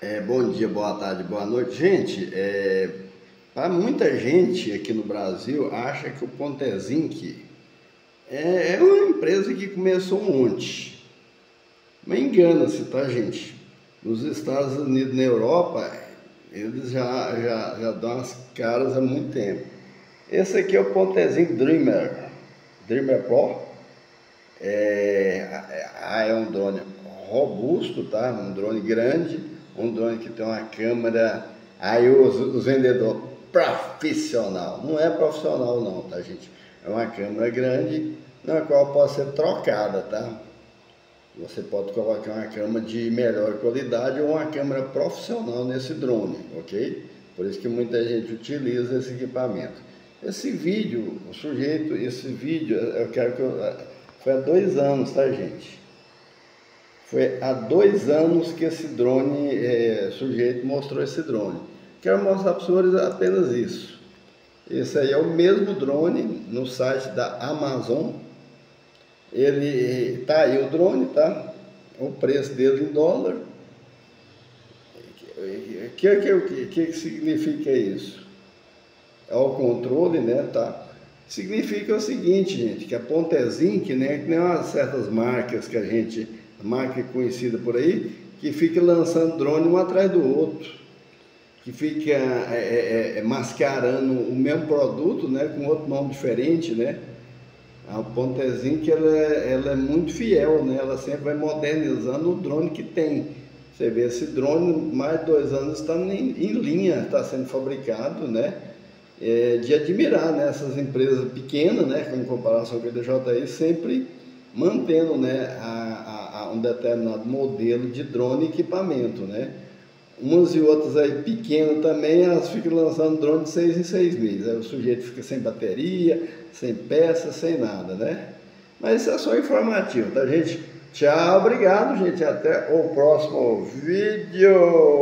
É, bom dia, boa tarde, boa noite. Gente, é, para muita gente aqui no Brasil acha que o Pontezinc é, é uma empresa que começou ontem. Mas engana-se, tá, gente? Nos Estados Unidos, na Europa, eles já, já, já dão as caras há muito tempo. Esse aqui é o Pontezinc Dreamer, Dreamer Pro. É, é, é um drone robusto, tá? Um drone grande um drone que tem uma câmera, aí os, os vendedores, profissional. Não é profissional não, tá gente? É uma câmera grande, na qual pode ser trocada, tá? Você pode colocar uma câmera de melhor qualidade ou uma câmera profissional nesse drone, ok? Por isso que muita gente utiliza esse equipamento. Esse vídeo, o sujeito, esse vídeo, eu quero que eu, foi há dois anos, tá gente? Foi há dois anos que esse drone, é, sujeito mostrou esse drone. Quero mostrar para os senhores apenas isso. Esse aí é o mesmo drone no site da Amazon. Ele tá aí o drone, tá? O preço dele em dólar. O que, que, que, que significa isso? É o controle, né? Tá? Significa o seguinte, gente, que a Pontezinc, né? Que nem umas certas marcas que a gente marca conhecida por aí, que fica lançando drone um atrás do outro, que fica é, é, é, mascarando o mesmo produto, né, com outro nome diferente, né? A Pontezinho que ela, é, ela é muito fiel, né? Ela sempre vai modernizando o drone que tem. Você vê esse drone, mais de dois anos está em, em linha, está sendo fabricado, né? É de admirar, né? Essas empresas pequenas, né? Em comparação com a DJI, sempre mantendo, né? A, um determinado modelo de drone e equipamento, né? Umas e outras aí pequenas também, elas ficam lançando drone de seis em seis meses. Aí o sujeito fica sem bateria, sem peça, sem nada, né? Mas isso é só informativo, tá, gente? Tchau, obrigado, gente. Até o próximo vídeo.